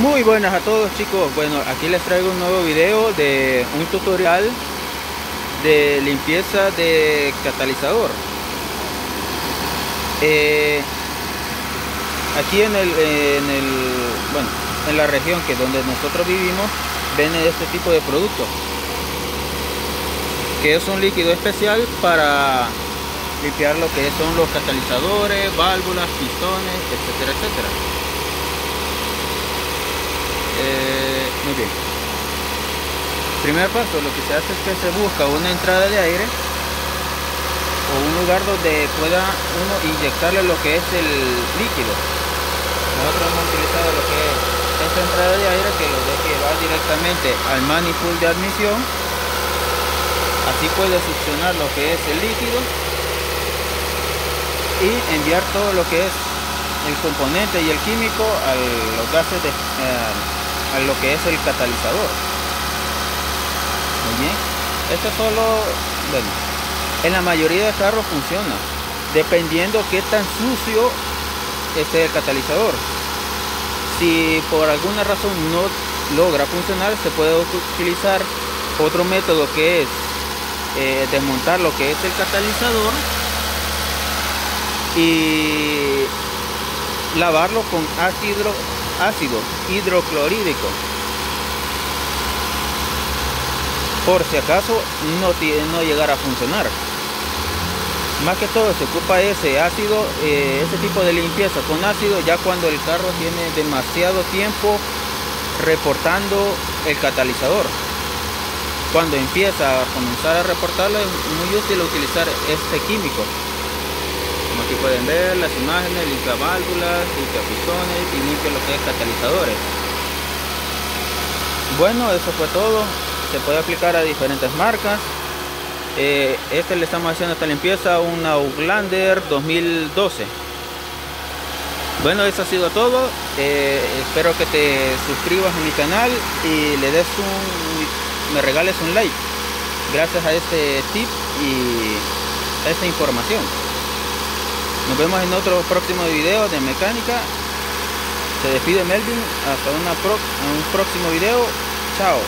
Muy buenas a todos chicos, bueno aquí les traigo un nuevo video de un tutorial de limpieza de catalizador eh, aquí en el, en el bueno en la región que donde nosotros vivimos venden este tipo de productos que es un líquido especial para limpiar lo que son los catalizadores, válvulas, pistones, etcétera, etcétera. Primer paso, lo que se hace es que se busca una entrada de aire o un lugar donde pueda uno inyectarle lo que es el líquido. Nosotros hemos utilizado lo que es esta entrada de aire que lo deje llevar directamente al manifold de admisión. Así puede succionar lo que es el líquido y enviar todo lo que es el componente y el químico a los gases de, eh, a lo que es el catalizador. Muy esto solo bueno en la mayoría de carros funciona dependiendo qué tan sucio esté el catalizador. Si por alguna razón no logra funcionar se puede utilizar otro método que es eh, desmontar lo que es el catalizador y lavarlo con ácido, ácido hidroclorídico por si acaso no, no llegar a funcionar. Más que todo se ocupa ese ácido eh, ese tipo de limpieza con ácido ya cuando el carro tiene demasiado tiempo reportando el catalizador. Cuando empieza a comenzar a reportarlo es muy útil utilizar este químico como aquí pueden ver las imágenes, limpia válvulas, limpia pistones y limpia lo que es catalizadores. Bueno, eso fue todo. Se puede aplicar a diferentes marcas. Eh, este le estamos haciendo esta limpieza, un Outlander 2012. Bueno, eso ha sido todo. Eh, espero que te suscribas a mi canal y le des un, me regales un like. Gracias a este tip y a esta información. Nos vemos en otro próximo video de mecánica. Se despide Melvin. Hasta un próximo video. Chao.